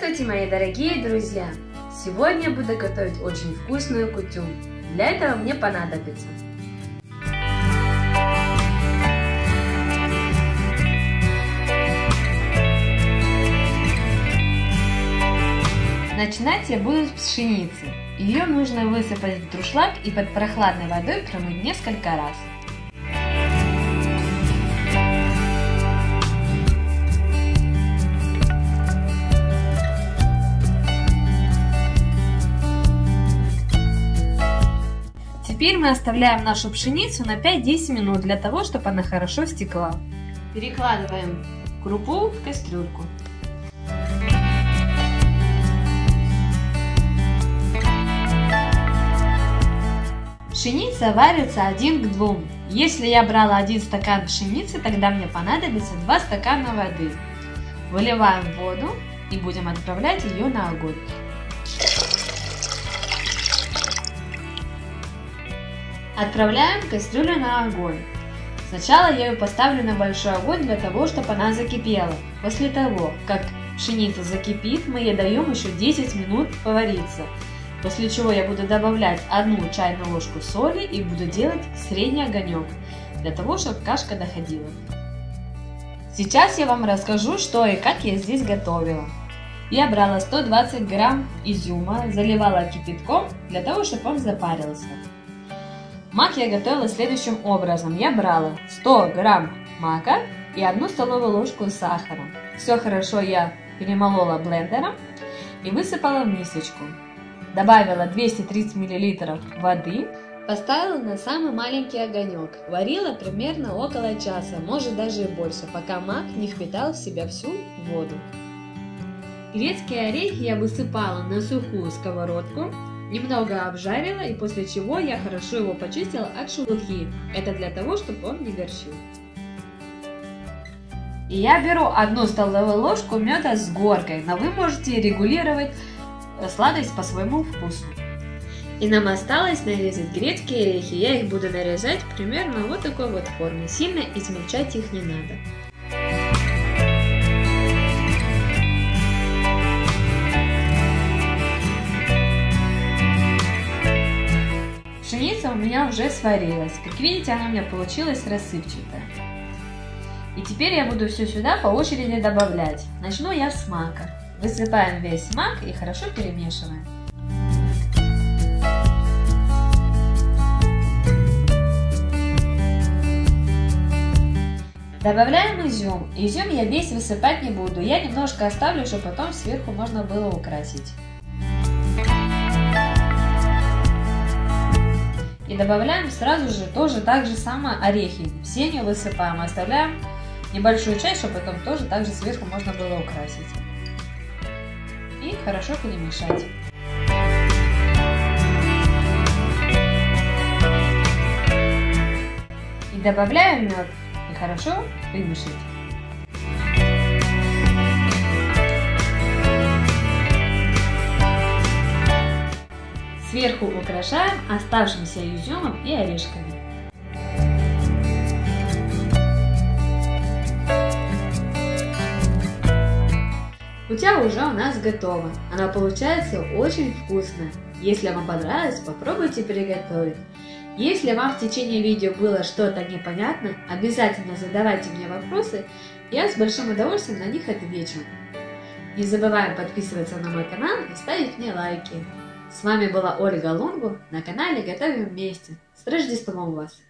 Здравствуйте, мои дорогие друзья! Сегодня я буду готовить очень вкусную кутю. Для этого мне понадобится Начинать я буду с пшеницы. Ее нужно высыпать в друшлаг и под прохладной водой промыть несколько раз. Теперь мы оставляем нашу пшеницу на 5-10 минут для того, чтобы она хорошо стекла. Перекладываем крупу в кастрюльку. Пшеница варится один к двум. Если я брала один стакан пшеницы, тогда мне понадобится 2 стакана воды. Выливаем воду и будем отправлять ее на огонь. Отправляем кастрюлю на огонь. Сначала я ее поставлю на большой огонь для того, чтобы она закипела. После того, как пшеница закипит, мы ей даем еще 10 минут повариться. После чего я буду добавлять одну чайную ложку соли и буду делать средний огонек, для того, чтобы кашка доходила. Сейчас я вам расскажу, что и как я здесь готовила. Я брала 120 грамм изюма, заливала кипятком, для того, чтобы он запарился. Мак я готовила следующим образом. Я брала 100 грамм мака и одну столовую ложку сахара. Все хорошо я перемолола блендером и высыпала в мисочку. Добавила 230 мл воды, поставила на самый маленький огонек. Варила примерно около часа, может даже и больше, пока мак не впитал в себя всю воду. Грецкие орехи я высыпала на сухую сковородку, Немного обжарила и после чего я хорошо его почистила от шелухи. Это для того, чтобы он не горчил. И я беру одну столовую ложку меда с горкой, но вы можете регулировать э, сладость по своему вкусу. И нам осталось нарезать грецкие орехи. Я их буду нарезать примерно вот такой вот формы. Сильно измельчать их не надо. Уже сварилась. Как видите, она у меня получилась рассыпчатая. И теперь я буду все сюда по очереди добавлять. Начну я с мака. Высыпаем весь мак и хорошо перемешиваем. Добавляем изюм. Изюм я весь высыпать не буду. Я немножко оставлю, чтобы потом сверху можно было украсить. Добавляем сразу же тоже так же самое орехи. Все не высыпаем, оставляем небольшую часть, чтобы потом тоже так же сверху можно было украсить. И хорошо перемешать. И добавляем мед и хорошо вымешать. Сверху украшаем оставшимся изюмом и орешками. Кутя уже у нас готова. Она получается очень вкусная. Если вам понравилось, попробуйте приготовить. Если вам в течение видео было что-то непонятно, обязательно задавайте мне вопросы, я с большим удовольствием на них отвечу. Не забываем подписываться на мой канал и ставить мне лайки. С вами была Ольга Лунгу на канале Готовим вместе. С Рождеством вас!